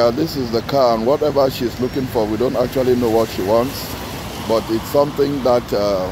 Uh, this is the car and whatever she's looking for, we don't actually know what she wants, but it's something that uh,